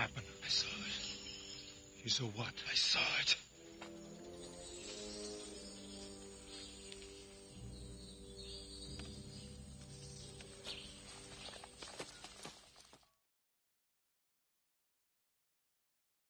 happen. I saw it. You saw what? I saw it.